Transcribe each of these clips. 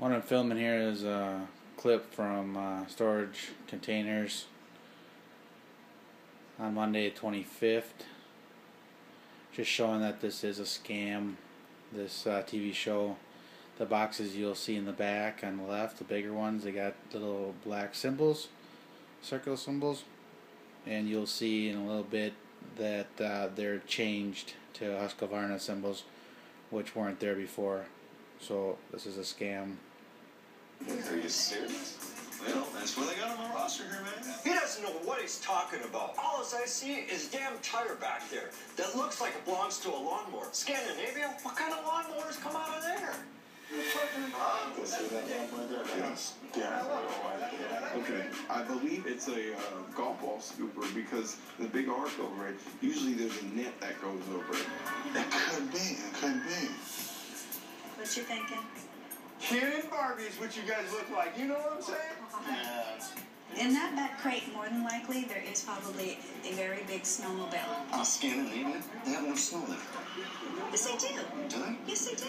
What I'm filming here is a clip from uh, Storage Containers on Monday 25th. Just showing that this is a scam. This uh, TV show. The boxes you'll see in the back on the left, the bigger ones, they got little black symbols, circle symbols. And you'll see in a little bit that uh, they're changed to Husqvarna symbols, which weren't there before. So this is a scam. Are you serious? Well, that's where they got him on roster here, man. He doesn't know what he's talking about. All I see is damn tire back there that looks like it belongs to a lawnmower. Scandinavia? What kind of lawnmowers come out of there? You see that lawnmower there? Yes. Yeah. Okay, I believe it's a uh, golf ball scooper because the big arc over it, usually there's a net that goes over it. It could be. It could be. What you thinking? Ken and Barbie is what you guys look like. You know what I'm saying? In that back crate, more than likely, there is probably a very big snowmobile. Uh, Scandinavia? They have no snow there. Yes, they do. Do they? Yes, they do.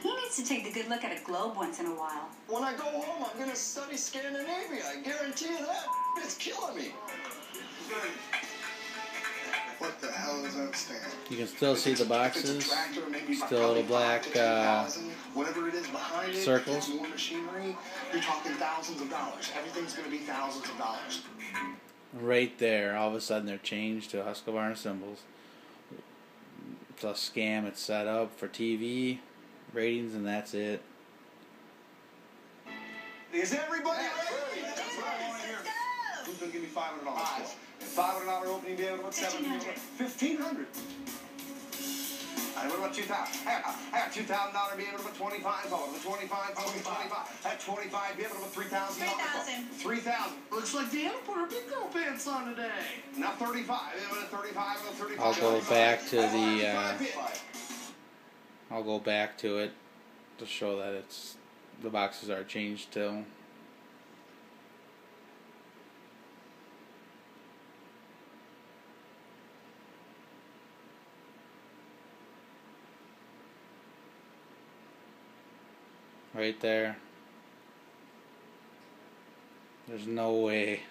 He needs to take a good look at a globe once in a while. When I go home, I'm going to study Scandinavia. I guarantee you that. It's killing me. You can still see the boxes. it's a tractor, Still the black, five to ten uh, whatever it is behind it, circles. more machinery. You're talking thousands of dollars. Everything's going to be thousands of dollars. Right there, all of a sudden they're changed to Husqvarna symbols. It's a scam. It's set up for TV ratings, and that's it. Is everybody ready? That's what I want to hear. Who's going to give me five hundred dollars? Five hundred dollar opening day. What's seven? 1500. Fifteen hundred. All right, what about two thousand? I got, I two thousand dollar be able to put twenty five over. The twenty five over the twenty five. At twenty five, be able to put three thousand. 3,000. Three thousand. Looks like Deanna put her big girl pants on today. Now thirty five. Thirty five. Thirty five. I'll go back to the. Uh, I'll go back to it to show that it's the boxes are changed still. Right there. There's no way